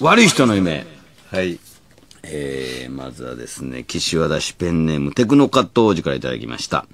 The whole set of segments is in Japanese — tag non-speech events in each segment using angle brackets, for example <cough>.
悪い人の夢。はい。えー、まずはですね、岸和田市ペンネーム、テクノカット王子からいただきました。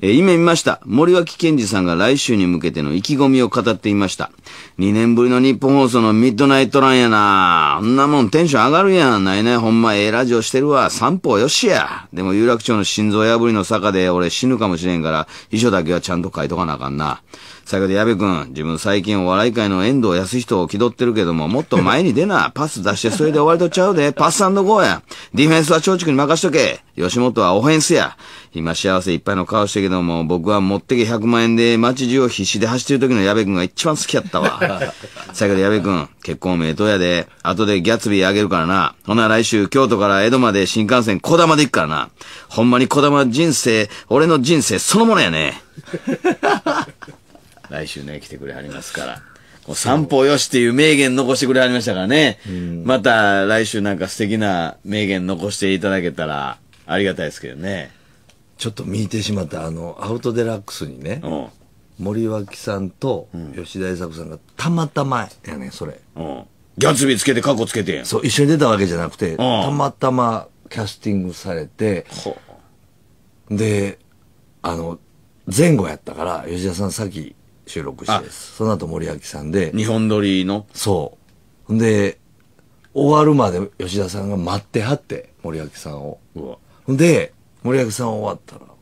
えー夢見ました。森脇健児さんが来週に向けての意気込みを語っていました。2年ぶりの日本放送のミッドナイトランやなこんなもんテンション上がるやん。ないないほんまええラジオしてるわ。散歩よしや。でも有楽町の心臓破りの坂で俺死ぬかもしれんから、遺書だけはちゃんと書いとかなあかんな。先ほど矢部君、自分最近お笑い界の遠藤康人を気取ってるけども、もっと前に出な。<laughs> パス出してそれで終わりとちゃうで。<laughs> パスゴーや。ディフェンスは長竹に任しとけ。吉本はオフェンスや。今幸せいっぱいの顔してるけども、僕は持ってけ100万円で街中を必死で走ってる時の矢部君が一番好きやったわ。先ほど矢部君、結婚おめでとうやで。後でギャッツビーあげるからな。ほな来週京都から江戸まで新幹線小玉で行くからな。ほんまに小玉人生、俺の人生そのものやね。<laughs> 来週ね、来てくれはりますから。こう散歩よしっていう名言残してくれはりましたからね。また来週なんか素敵な名言残していただけたらありがたいですけどね。ちょっと見てしまった、あの、アウトデラックスにね、うん。森脇さんと吉田栄作さんがたまたまやねんそれ。うん。ギャッツビーつけてカッコつけてん。そう、一緒に出たわけじゃなくて、たまたまキャスティングされて、ほで、あの、前後やったから、吉田さん先収録して、その後森脇さんで、日本撮りの？そう。で、終わるまで吉田さんが待ってはって、森脇さんを。うわ。で、森脇さん終わったら、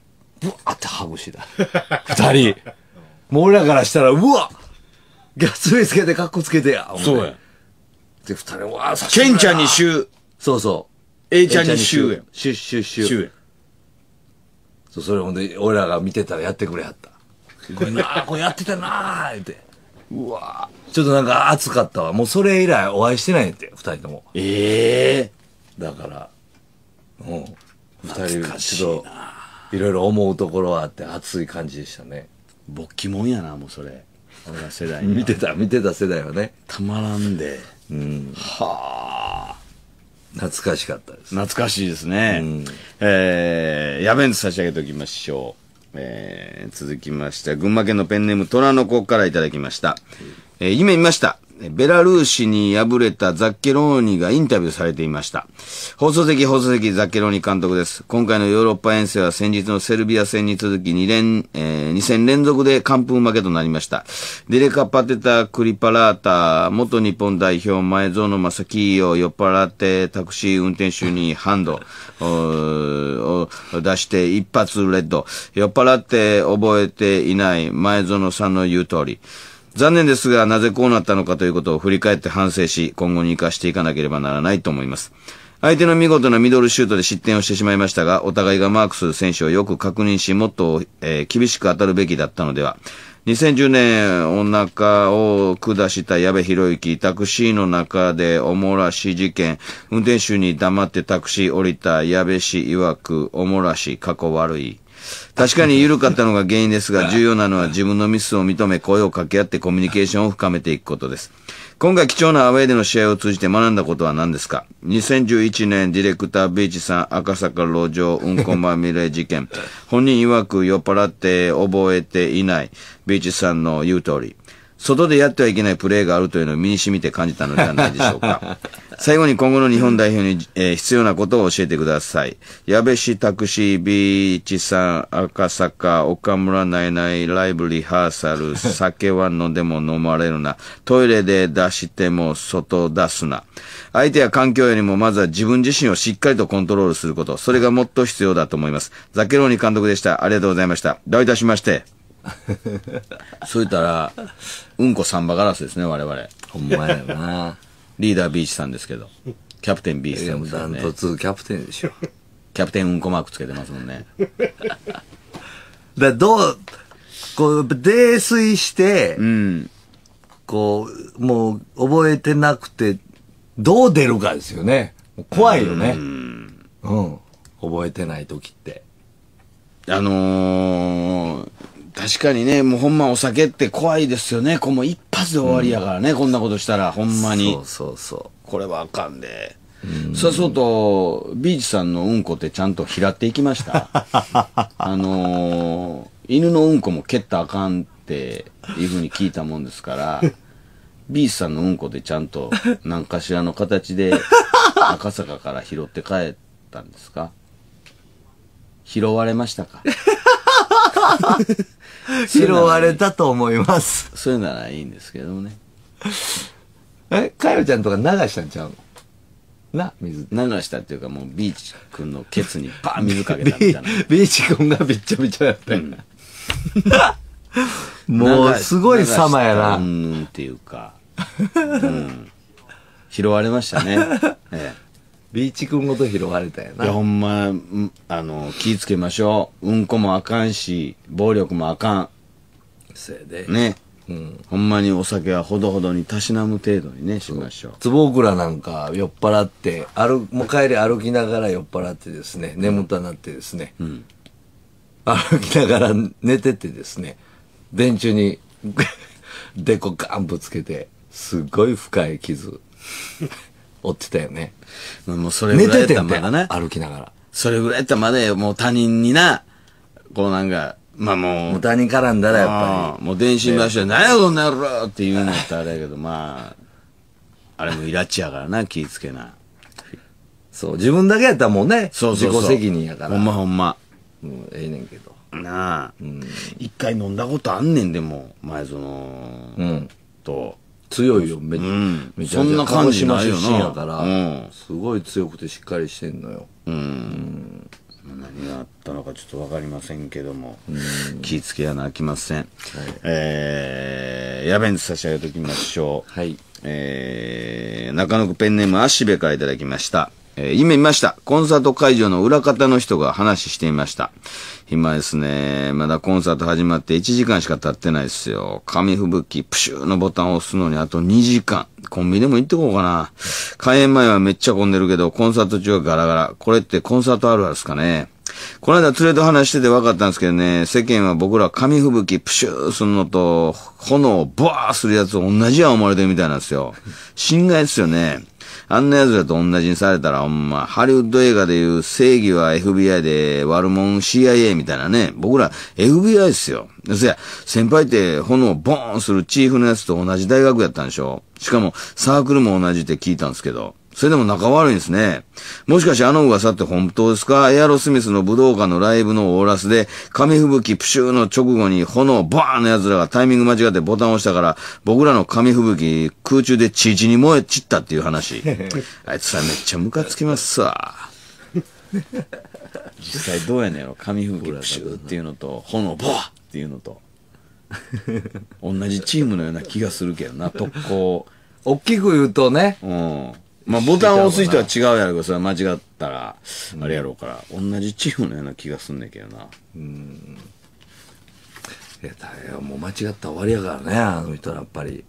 ブワーってハグしだ。<laughs> 二人。もう俺らからしたら、うわギャッツビーつけて、カッコつけてや。そうや。。で、二人、わあ、さケンちゃんにシュー、そうそう。A ちゃんにシューや。シュッシュッシュ。そう、それほんで、俺らが見てたらやってくれはった。これなあ、これやってたなあ、言って。うわちょっとなんか熱かったわ。もうそれ以来お会いしてないって、二人とも。ええだから、うん。二懐か人、しいちょっと、いろいろ思うところはあって熱い感じでしたね。勃起もんやな、もうそれ。俺ら世代見てた、見てた世代はね。たまらんで。うん。はあ。懐かしかったです。懐かしいですね。うんえー、やべんと差し上げておきましょう。えー、続きまして、群馬県のペンネーム、虎の子からいただきました。えー、夢見ました。ベラルーシに敗れたザッケローニがインタビューされていました。放送席、放送席、ザッケローニ監督です。今回のヨーロッパ遠征は先日のセルビア戦に続き2連、えー、2戦連続で完封負けとなりました。デレカ・パテタ・クリパラータ、元日本代表前園正樹を酔っ払ってタクシー運転手にハンドを出して一発レッド。酔っ払って覚えていない前園さんの言う通り。残念ですが、なぜこうなったのかということを振り返って反省し、今後に生かしていかなければならないと思います。相手の見事なミドルシュートで失点をしてしまいましたが、お互いがマークする選手をよく確認し、もっと、えー厳しく当たるべきだったのでは。2010年、お腹を下した矢部博之、タクシーの中でおもらし事件、運転手に黙ってタクシー降りた矢部氏曰く、おもらし、過去悪い。確かに緩かったのが原因ですが、重要なのは自分のミスを認め、声を掛け合ってコミュニケーションを深めていくことです。今回貴重なアウェイでの試合を通じて学んだことは何ですか ?2011 年ディレクタービーチさん赤坂路上うんこまみれ事件。本人曰く酔っ払って覚えていないビーチさんの言う通り。外でやってはいけないプレーがあるというのを身に染みて感じたのではないでしょうか。最後に今後の日本代表に、えー必要なことを教えてください。矢部市タクシービーチさん赤坂岡村ないないライブリハーサル酒は飲んでも飲まれるな。トイレで出しても外出すな。相手や環境よりもまずは自分自身をしっかりとコントロールすること。それがもっと必要だと思います。ザケローニ監督でした。ありがとうございました。どういたしまして。<laughs> そう言ったら、うんこサンバガラスですね、我々。ほんまやな。リーダービーチさんですけど。キャプテンビーチさんですよね。ダントツキャプテンでしょ。キャプテンうんこマークつけてますもんね。だどう、こう、泥酔して、うん。こう、もう覚えてなくて、どう出るかですよね。怖いよね。うん。覚えてない時って。あのー、確かにね、もうほんまお酒って怖いですよね。こうもう一発で終わりやからね、こんなことしたら、ほんまに。そうそうそこれはあかんで。そうそうと、ビーチさんのうんこってちゃんと拾っていきました。<laughs> あのー、犬のうんこも蹴ったらあかんっていうふうに聞いたもんですから、ビースさんのうんこでちゃんと何かしらの形で赤坂から拾って帰ったんですか？拾われましたか？<laughs> 拾われたと思います。そういうならいいんですけどね。<laughs> え、かよちゃんとか流したんちゃう？のな、水。流したっていうかもうビーチ君のケツにパーン水かけたみビたいな。<laughs> ビーチ君がびっちゃびちゃやったよ、<laughs> もう、すごい様やな。うんっていうか、うん。拾われましたね。えビーチ君ごと拾われたよえ、いや、ほな。んま、うんあの、気ぃつけましょう。うんこもあかんし、暴力もあかそやで。ん。ね。うん。ほんまにお酒はほどほどにたしなむ程度にね、しましょう。坪倉なんか酔っ払って、歩、もう帰り歩きながら酔っ払ってですね、眠たなってですね、ん歩きながら寝ててですね、電柱に、<laughs> でこガンぶつけて、すごい深い傷、<laughs> 負ってたよね。まあもうそれ寝ぐらいやったらまだね。歩きながら。それぐらいやったらまだよもう他人にな、こうなんか、まあもう、無駄に絡んだらやっぱああもう電信橋で、何やこんな野郎って言うのってあれやけど、まあ、あれもイラチやからな、気ぃつけな。り、そう、自分だけやったらもうね、そうそうそう。自己責任やから。ほんまほんま。うん、ええねんけど。なあ。一回飲んだことあんねんでも、前園うん。と。強いよ、め,、んめちゃめちゃそんな感じないよやから、うんすごい強くてしっかりしてんのよ。うん。何があったのかちょっとわかりませんけども、気ぃつけやなあきません。えー、やべんつ差し上げときましょう。はい。えー、中野区ペンネーム足部からいただきました。えー、夢見ました。コンサート会場の裏方の人が話していました。暇ですね。まだコンサート始まって1時間しか経ってないですよ。紙吹雪、プシューのボタンを押すのにあと2時間。コンビニでも行ってこうかな。開演前はめっちゃ混んでるけど、コンサート中はガラガラ。これってコンサートあるあるですかね。この間連れと話してて分かったんですけどね、世間は僕ら紙吹雪プシューするのと、炎をブワーするやつ同じや思われてるみたいなんですよ。心外ですよね。あんな奴らと同じにされたらほんま、ハリウッド映画でいう正義は FBI で悪者 CIA みたいなね。僕ら FBI っすよ。そや、先輩って炎をボーンするチーフのやつと同じ大学やったんでしょしかもサークルも同じって聞いたんですけど。それでも仲悪いんですね。もしかしてあの噂って本当ですか？エアロスミスの武道館のライブのオーラスで、紙吹雪プシューの直後に炎バーンの奴らがタイミング間違ってボタンを押したから、僕らの紙吹雪空中でチーチに燃え散ったっていう話。<laughs> あいつらめっちゃムカつきますわ。<laughs> 実際どうやねんやろ？紙吹雪プシューっていうのと、炎ボワーっていうのと。<laughs> 同じチームのような気がするけどな、特攻。大きく言うとね、うん。まあ、ボタンを押す人は違うやろうけど、それは間違ったら、あれやろうから、同じチームのような気がすんねんけどな。いや、だよ、もう間違ったら終わりやからね、あの人らやっぱり。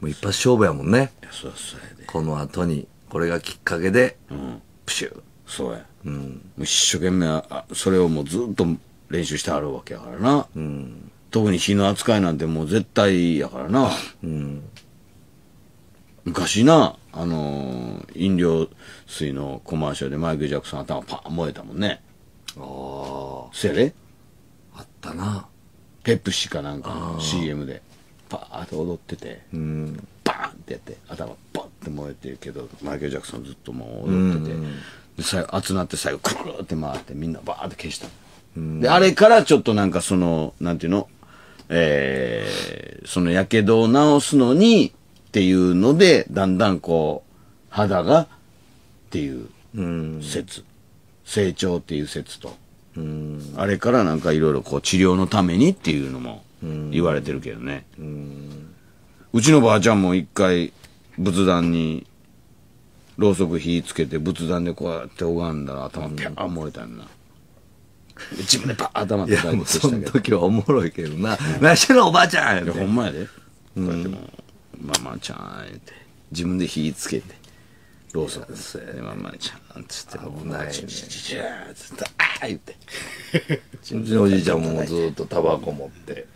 もう一発勝負やもんね。いや、そうそうやで。この後に、これがきっかけで、うん。プシュー。そうや。うん。もう一生懸命、あそれをもうずっと練習してあるわけやからな。うん。特に火の扱いなんてもう絶対やからな。うん。昔な、あのー飲料水のコマーシャルでマイケル・ジャクソン頭パーン燃えたもんね。ああ、そやで。あったな。ペプシかなんかの CM で、パーって踊ってて、うん。バーンってやって、頭バッて燃えてるけど、マイケル・ジャクソンずっともう踊ってて、で最後、熱なって最後、くるって回ってみんなバーって消したの。で、あれからちょっとなんかその、なんていうの？えー、その火傷を治すのにっていうので、だんだんこう、肌がっていううん。説、成長っていう説と、うん。あれからなんかいろいろこう治療のためにっていうのも言われてるけどね。うちのばあちゃんも一回仏壇にろうそく火つけて仏壇でこうやって拝んだら頭ピャー燃えたんな。で自分でパーッ頭叩いもうその。時はおもろいけどな。何してんのおばあちゃんやほんまやで。こうやってもう、ママちゃん言って、自分で火つけて、ろうそくで、ママちゃんつって、危ないねチチチチーつって、あー言って。うちのおじいちゃんもずっとタバコ持って、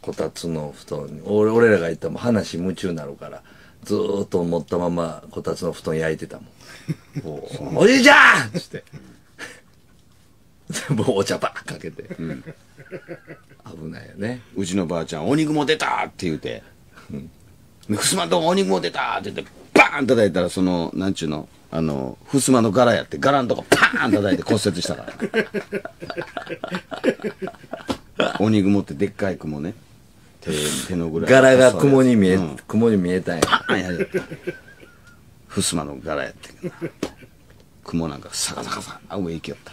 こたつの布団に、俺俺らが行ったら話夢中になるから、ずーっと持ったままこたつの布団焼いてたもん。おじいちゃんっつって。もうお茶ばっかけて。危ないよね。うちのばあちゃん、お肉も出たって言うて、でふすまどうお肉も出たって言って、バーン叩いたら、その、なんちゅうの、あの、ふすまの柄やって、柄のとこパーン叩いて骨折したから。<laughs> お肉持ってでっかい雲ね。手、手のぐらい。柄が雲に見え、うん雲に見えたんや。パーンやで。ふすまの柄やってんけどな。雲なんかサカサカサカ上行きよった。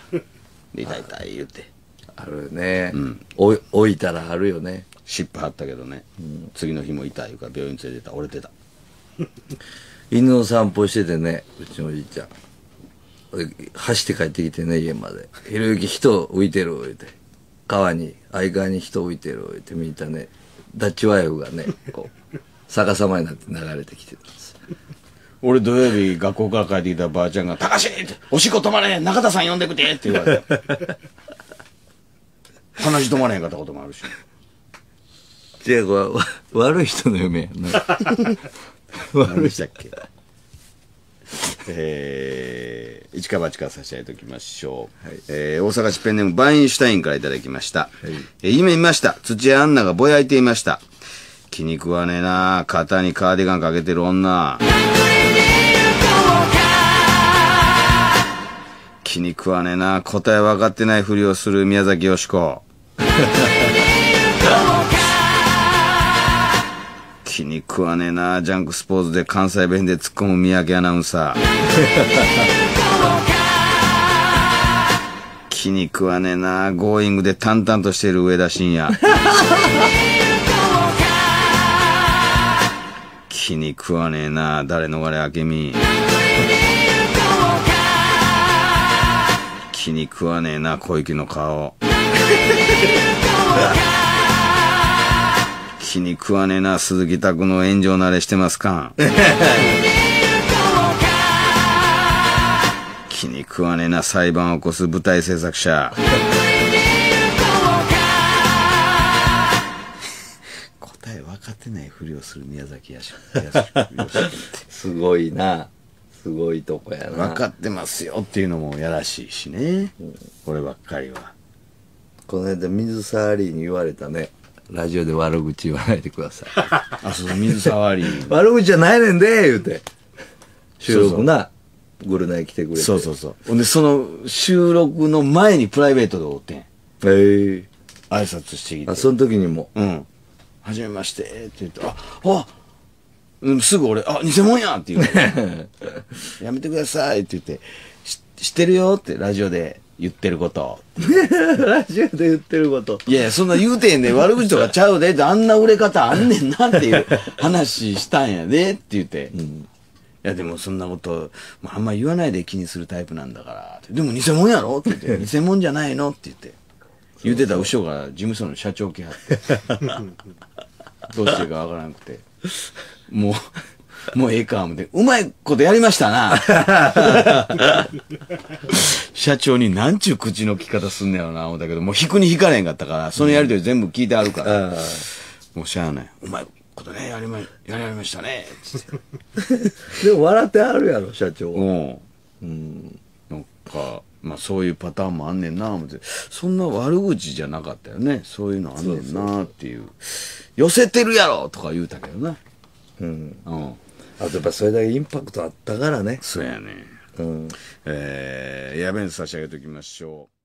で、痛い痛い言って。あるよね。おい置いたらあるよね。湿布貼ったけどね、次の日も痛いから病院連れてた折れてた犬の散歩しててね、うちのおじいちゃん。走って帰ってきてね、家まで。ひろゆき人浮いてる、言うて。川に、相川に人浮いてる、言うて見たね。ダッチワイフがね、こう、逆さまになって流れてきてたんです。俺土曜日学校から帰ってきたばあちゃんが「高志っておしっこ止まれ中田さん呼んでくて」って言われて話止まれへんかったこともあるし違う、これわ悪い人の夢やな。<laughs> 何でしたっけ？えー、一か八か差し上げておきましょう。えー、大阪市ペンネームバインシュタインからいただきました。えー夢見ました。土屋アンナがぼやいていました。気に食わねえな肩にカーディガンかけてる女。気に食わねえな答え分かってないふりをする宮崎よし気に食わねえなジャンクスポーツで関西弁で突っ込む三宅アナウンサー。<laughs> 気に食わねえなゴーイングで淡々としている上田晋也。<laughs> 気に食わねえな誰逃れ明美。<laughs> 気に食わねえな小池の顔。気に食わねえな鈴木拓の炎上慣れしてますか <laughs> 気に食わねえな裁判を起こす舞台制作者 <laughs> 答え分かってないふりをする宮崎やしすごいな。すごいとこやな。分かってますよっていうのもやらしいしね、こればっかりはこの間水沢りに言われたね。ラジオで悪口言わないでください。<laughs> あそう水触り。悪口じゃないねんで、言うて。収録な、グルナイ来てくれて。そうそうそう。ほんでその収録の前にプライベートで会うてん。へえ。挨拶してきて。あ、その時にも。うん。はじめまして。って言って、あ、あ、うん、すぐ俺、あ、偽物やん。って言う <laughs> やめてください。って言って、し知ってるよってラジオで言ってること。<laughs> ラジオで言ってること。いやそんな言うてんねん悪口とかちゃうでって、あんな売れ方あんねんなっていう話したんやでって言って。いや、でもそんなこと、まあ、あんま言わないで気にするタイプなんだから。でも偽物やろ？って言って、<laughs> 偽物じゃないの？って言って。言うてた後ろが事務所の社長来はって。<laughs> どうしていいかわからなくて。もう、もうええか、思って。うまいことやりましたな。<laughs> 社長になんちゅう口の利き方すんねやろな、思ったけど、もう引くに引かれへんかったから、そのやりとり全部聞いてあるから。もうしゃあない。うまいことね、やりま、やりまりしたね。<laughs> でも笑ってはるやろ、社長。うん。なんか、まあそういうパターンもあんねんな、思って。そんな悪口じゃなかったよね。そういうのあんねんな、っていう。寄せてるやろとか言うたけどな。うん。うん。あとやっぱそれだけインパクトあったからね。そうやね。うん。えー、やべん差し上げておきましょう。